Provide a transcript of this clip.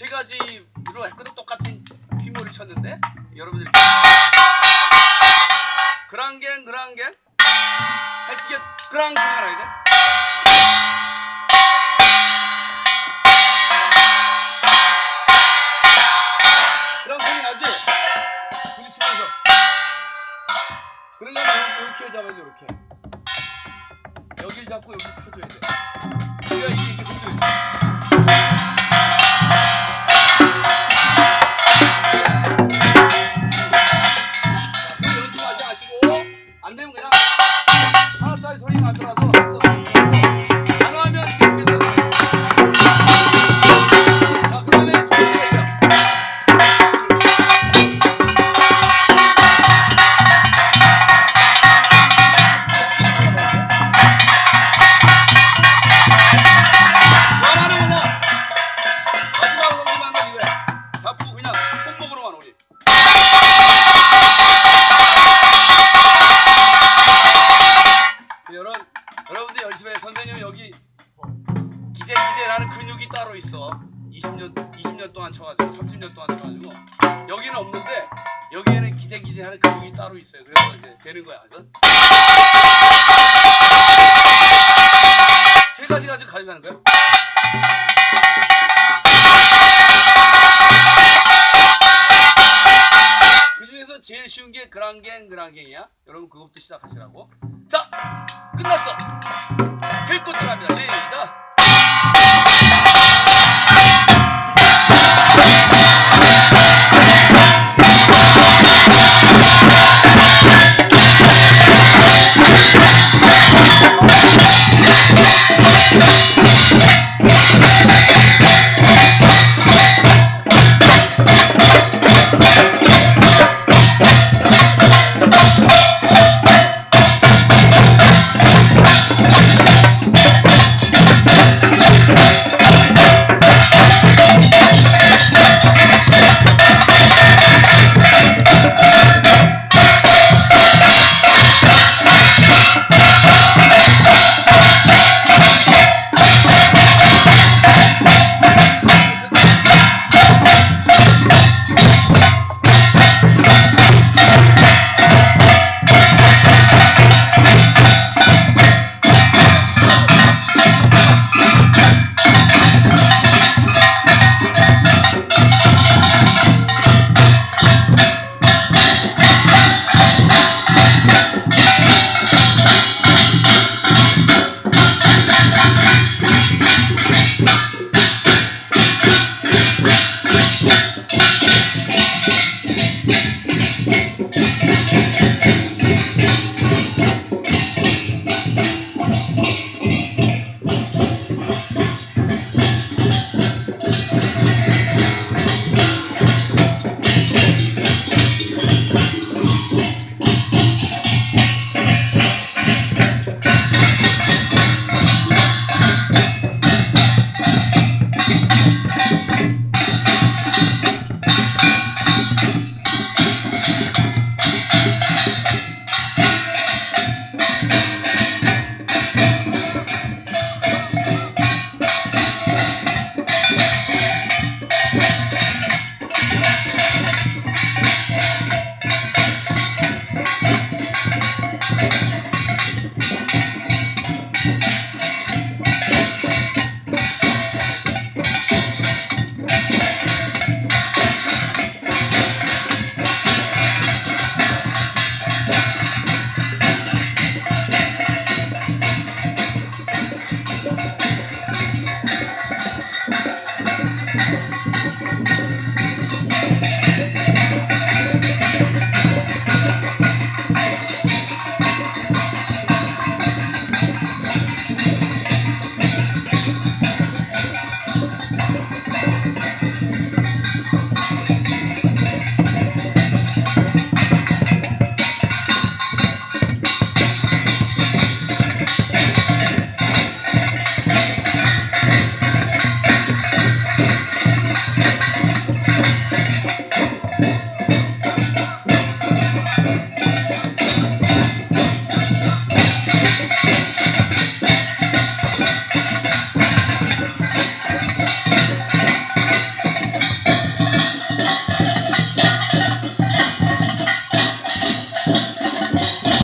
세 가지로 했거든 똑같은 휘몰이 쳤는데 여러분들 그랑겐 그랑겐 해치게 그랑 소리가 나야 돼. 그랑 소리 나지? 부딪히면서. 그러려면 이렇게 잡아야지 이렇게. 여길 잡고 여기 펴줘야 돼. 그래야 이게 이렇게 펴줘야 근육이 따로 있어. 20년 20년 동안 쳐가지고 30년 동안 쳐가지고 여기는 없는데 여기에는 기재 기재하는 근육이 따로 있어요. 그래서 이제 되는 거야. 그래서 세 가지 가지고 가져가는 거야. 그 중에서 제일 쉬운 게 그랑갱 그랑갱이야. 여러분 그것부터 시작하시라고. 자, 끝났어. 힐 것도 갑니다. 시작.